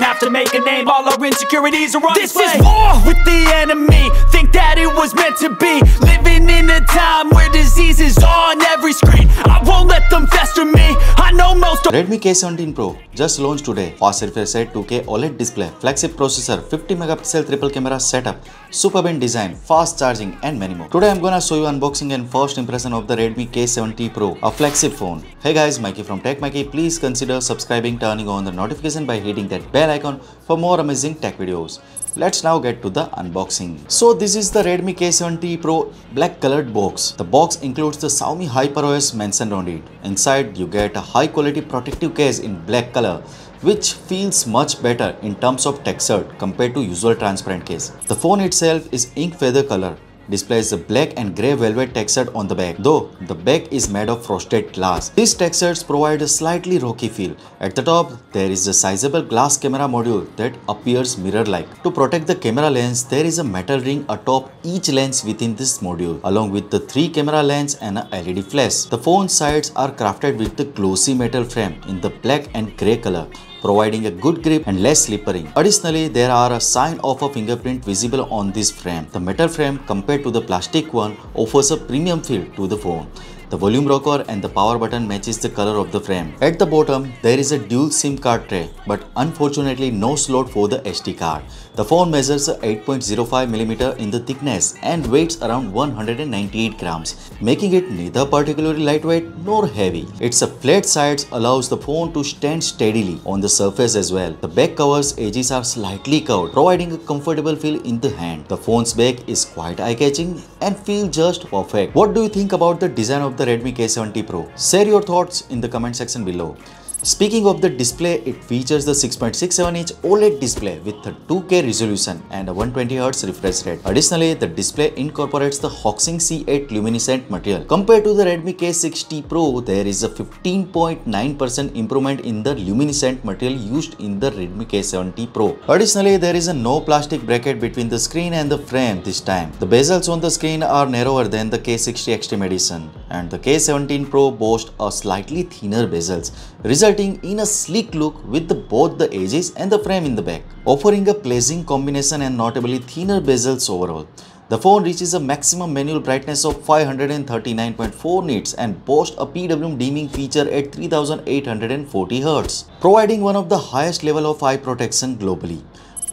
Have to make a name, all our insecurities are on This display. is war with the enemy Think that it was meant to be Living in a time where disease is on every screen I won't let them fester me I know most Redmi K70 Pro just launched today. Fast refresh rate 2K OLED display, flagship processor, 50 megapixel triple camera setup, superb in design, fast charging and many more. Today I'm gonna show you unboxing and first impression of the Redmi K70 Pro, a flagship phone. Hey guys, Maiky from Tech Maiky. Please consider subscribing, turning on the notification by hitting that bell icon for more amazing tech videos. Let's now get to the unboxing. So this is the Redmi K70 Pro black colored box. The box includes the Xiaomi HyperOS mentioned on it. Inside you get a high quality protective case in black color which feels much better in terms of texture compared to usual transparent case. The phone itself is ink feather color displays a black and grey velvet texture on the back, though the back is made of frosted glass. These textures provide a slightly rocky feel. At the top, there is a sizable glass camera module that appears mirror-like. To protect the camera lens, there is a metal ring atop each lens within this module, along with the three camera lens and a LED flash. The phone sides are crafted with the glossy metal frame in the black and grey color providing a good grip and less slippery. Additionally, there are a sign of a fingerprint visible on this frame. The metal frame compared to the plastic one offers a premium feel to the phone. The volume rocker and the power button matches the color of the frame. At the bottom, there is a dual SIM card tray, but unfortunately no slot for the SD card. The phone measures 8.05mm in the thickness and weighs around 198 grams, making it neither particularly lightweight nor heavy. Its flat sides allows the phone to stand steadily on the surface as well. The back cover's edges are slightly curved, providing a comfortable feel in the hand. The phone's back is quite eye-catching and feels just perfect. What do you think about the design of the Redmi K70 Pro? Share your thoughts in the comment section below. Speaking of the display, it features the 6.67-inch OLED display with a 2K resolution and a 120Hz refresh rate. Additionally, the display incorporates the Huaxing C8 luminescent material. Compared to the Redmi K60 Pro, there is a 15.9% improvement in the luminescent material used in the Redmi K70 Pro. Additionally, there is a no plastic bracket between the screen and the frame this time. The bezels on the screen are narrower than the K60 Extreme Edition and the K70 Pro boasts a slightly thinner bezels, resulting in a sleek look with the, both the edges and the frame in the back, offering a pleasing combination and notably thinner bezels overall. The phone reaches a maximum manual brightness of 539.4 nits and boasts a PWM dimming feature at 3840 Hz, providing one of the highest level of eye protection globally.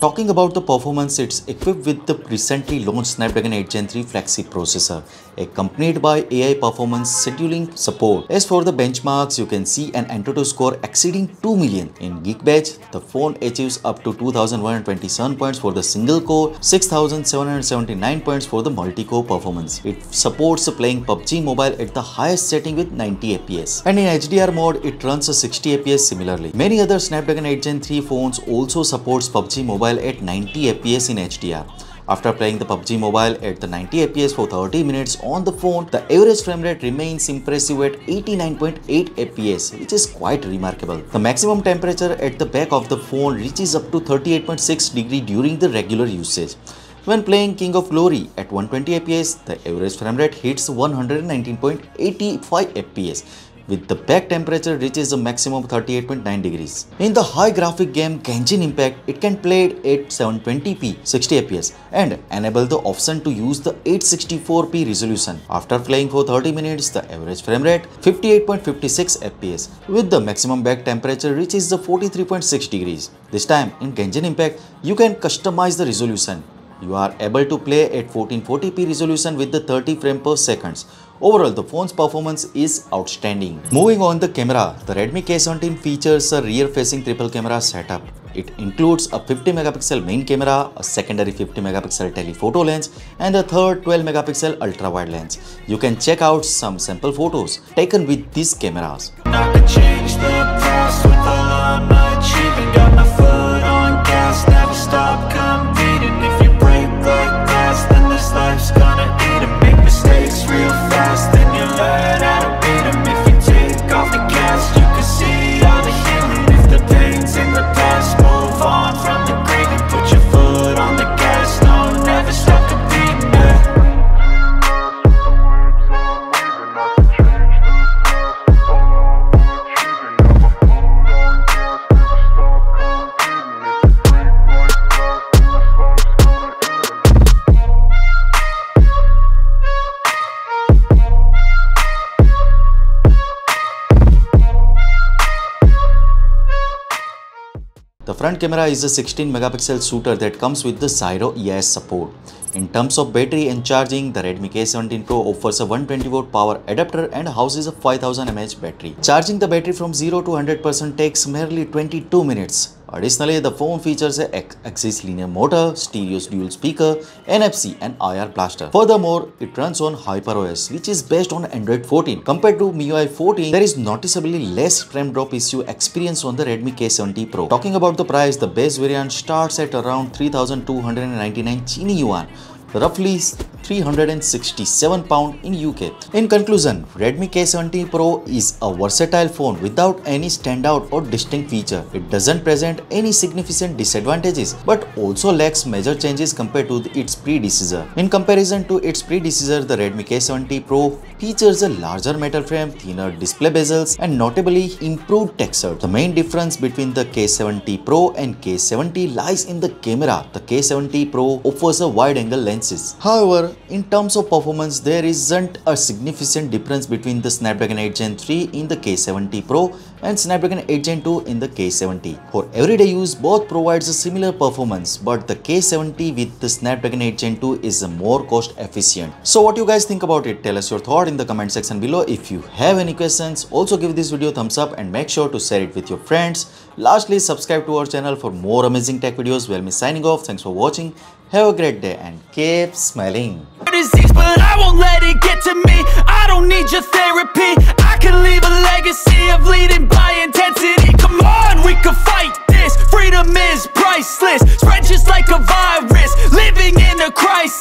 Talking about the performance, it's equipped with the recently launched Snapdragon 8 Gen 3 flagship processor, accompanied by AI performance scheduling support. As for the benchmarks, you can see an Antutu score exceeding 2 million. In Geekbench, the phone achieves up to 2127 points for the single core, 6779 points for the multi-core performance. It supports playing PUBG Mobile at the highest setting with 90 FPS. And in HDR mode, it runs a 60 FPS similarly. Many other Snapdragon 8 Gen 3 phones also supports PUBG Mobile mobile at 90 fps in HDR. After playing the PUBG Mobile at the 90 fps for 30 minutes on the phone, the average frame rate remains impressive at 89.8 fps, which is quite remarkable. The maximum temperature at the back of the phone reaches up to 38.6 degree during the regular usage. When playing King of Glory at 120 fps, the average frame rate hits 119.85 fps, with the back temperature reaches a maximum of 38.9 degrees. In the high graphic game Genshin Impact, it can play at 720p 60 fps and enable the option to use the 864p resolution. After playing for 30 minutes, the average frame rate 58.56 fps with the maximum back temperature reaches the 43.6 degrees. This time in Genshin Impact, you can customize the resolution. You are able to play at 1440p resolution with the 30 frame per seconds Overall, the phone's performance is outstanding. Moving on the camera, the Redmi K70 features a rear-facing triple camera setup. It includes a 50 megapixel main camera, a secondary 50 megapixel telephoto lens, and a third 12 megapixel ultra wide lens. You can check out some sample photos taken with these cameras. Camera is a 16 megapixel shooter that comes with the Gyro EIS support. In terms of battery and charging, the Redmi K70 Pro offers a 120 watt power adapter and houses a 5000 mAh battery. Charging the battery from 0 to 100% takes merely 22 minutes. Additionally, the phone features a axis linear motor, stereo dual speaker, NFC and IR blaster. Furthermore, it runs on HyperOS which is based on Android 14. Compared to MIUI 14, there is noticeably less frame drop issue experienced on the Redmi K70 Pro. Talking about the price, the base variant starts at around 3299 Chini Yuan roughly 367 pound in UK. In conclusion, Redmi K70 Pro is a versatile phone without any standout or distinct feature. It doesn't present any significant disadvantages but also lacks major changes compared to its predecessor. In comparison to its predecessor, the Redmi K70 Pro features a larger metal frame, thinner display bezels and notably improved texture. The main difference between the K70 Pro and K70 lies in the camera. The K70 Pro offers a wide angle lenses. However, in terms of performance, there isn't a significant difference between the Snapdragon 8 Gen 3 in the K70 Pro and Snapdragon 8 Gen 2 in the K70. For everyday use, both provides a similar performance, but the K70 with the Snapdragon 8 Gen 2 is more cost efficient. So what you guys think about it? Tell us your thought in the comment section below. If you have any questions, also give this video a thumbs up and make sure to share it with your friends. Lastly, subscribe to our channel for more amazing tech videos. Well, me signing off. Thanks for watching. Have a great day and keep smiling. Disease, but I won't let it get to me. I don't need your therapy. I can leave a legacy of leading by intensity. Come on, we fight this. Freedom is priceless. Spread just like a virus. Living in a crisis.